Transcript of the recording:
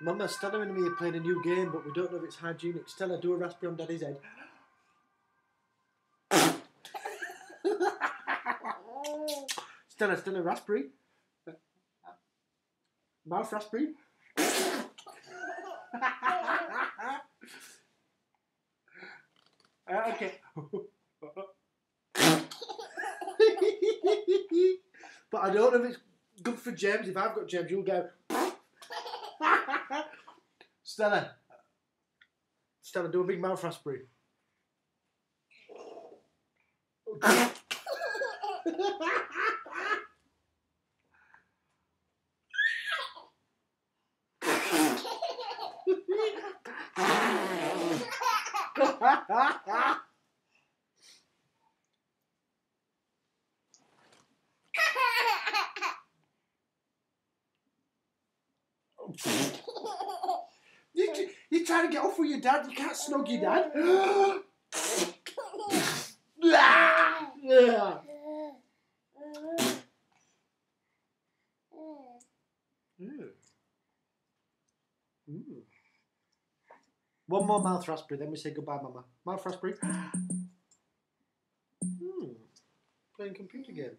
Mama, Stella and me are playing a new game, but we don't know if it's hygienic. Stella, do a raspberry on Daddy's head. Stella, Stella, raspberry. Mouth raspberry. Uh, okay. but I don't know if it's good for James. If I've got James, you'll go. Stella. Stella, do a big mouth raspberry. trying to get off with your dad. You can't snog your dad. One more mouth raspberry, then we say goodbye, Mama. Mouth raspberry. Mm. Playing computer game.